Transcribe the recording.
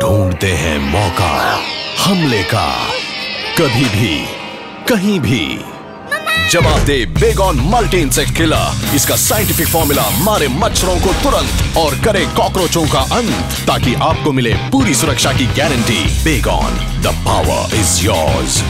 ढूंढते हैं मौका, हमले का। कभी भी, कहीं भी। जवाब दे बेगॉन मल्टी इंसेक्ट किलर इसका साइंटिफिक फॉर्मूला मारे मच्छरों को तुरंत और करे कॉकरोचों का अंत, ताकि आपको मिले पूरी सुरक्षा की guarantee Baygon the power is yours